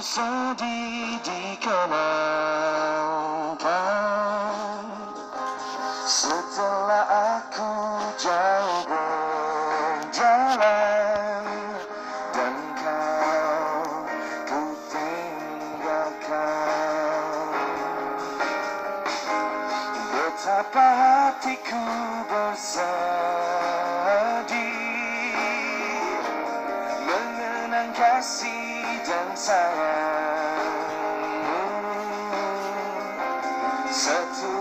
sedih di kenangan Setelah aku jauh berjalan Dan kau ku tinggalkan. Betapa hatiku bersedih Mengenang kasih dan sayang. Set